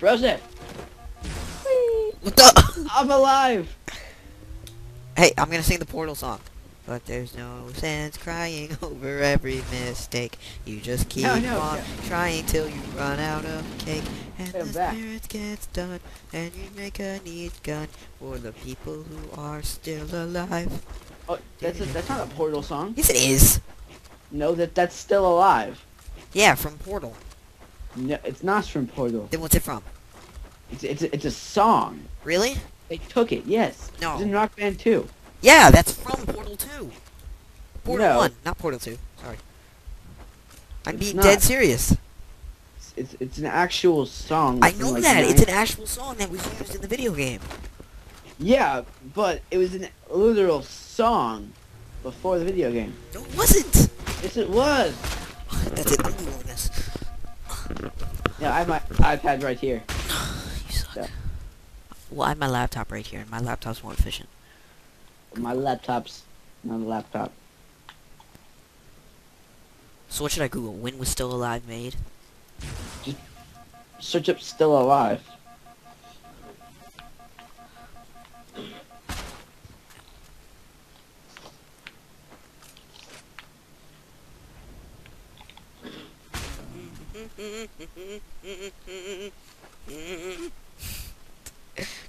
Joseph, What the? I'm alive. Hey, I'm gonna sing the Portal song. But there's no sense crying over every mistake. You just keep No, no, on trying till you run out of cake. And Hey, the back. spirit gets done, and you make a neat gun for the people who are still alive. Oh, that's a, that's not a Portal song. Yes, it is. No, that that's still alive. Yeah, from Portal. No, it's not from Portal. Then what's it from? It's it's a, it's a song. Really? They took it. Yes. No. It's in Rock Band 2. Yeah, that's from Portal 2. Portal No. 1, not Portal 2. Sorry. I'm being dead serious. It's, it's it's an actual song. I know like, that. nine- It's an actual song that was used in the video game. Yeah, but it was an literal song before the video game. No, it wasn't. Yes, it was. That's it. I'm Googling this. Yeah, I have my iPad right here. You suck. Well, I have my laptop right here, and my laptop's more efficient. My laptop's not a laptop. So what should I Google? When was Still Alive made? Search up Still Alive.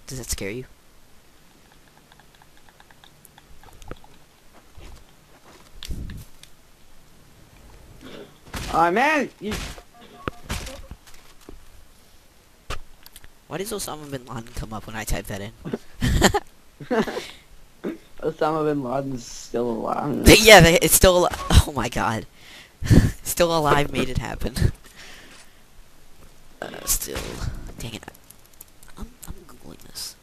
Does that scare you? Oh man, you Why does Osama bin Laden come up when I type that in? Osama bin Laden's still alive. yeah, it's still. al- Oh my god. still alive made it happen. Still. Dang it. I'm, I'm googling this.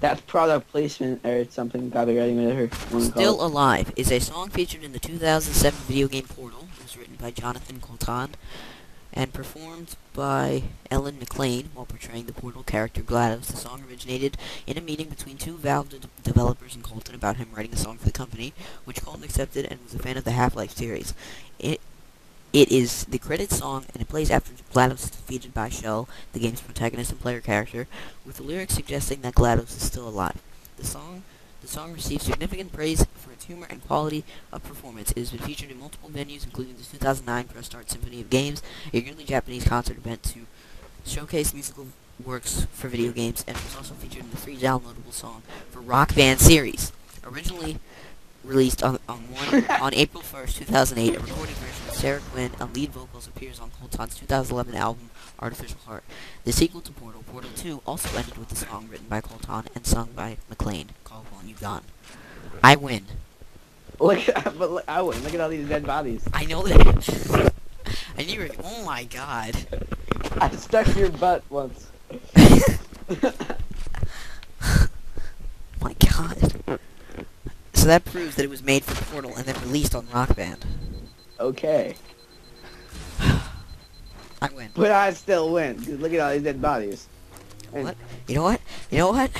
That's product placement or something. Copywriting, whatever. you wanna call Still it. Alive is a song featured in the 2007 video game Portal. It was written by Jonathan Coulton and performed by Ellen McLain while portraying the Portal character GLaDOS. The song originated in a meeting between two Valve de- developers and Coulton about him writing a song for the company, which Coulton accepted and was a fan of the Half-Life series. It it is the credit song, and it plays after GLaDOS is defeated by Chell, the game's protagonist and player character, with the lyrics suggesting that GLaDOS is still alive. The song the song received significant praise for its humor and quality of performance. It has been featured in multiple venues, including the 2009 Press Start Symphony of Games, a yearly Japanese concert event to showcase musical works for video games, and was also featured in the free downloadable song for Rock Band series. Originally released on on, one, on April 1st, 2008, a recording version with Sara Quinn on lead vocals appears on Coulton's 2011 album Artificial Heart. The sequel to Portal, Portal 2, also ended with a song written by Coulton and sung by McLain, called Want You Gone. I win. Look, at- but look, I win. Look at all these dead bodies. I know that. I knew you were. Oh my god. I stuck your butt once. my god. So that proves that it was made for Portal and then released on Rock Band. Okay, I win. but I still win. look at all these dead bodies. And- What? You know what? You know what?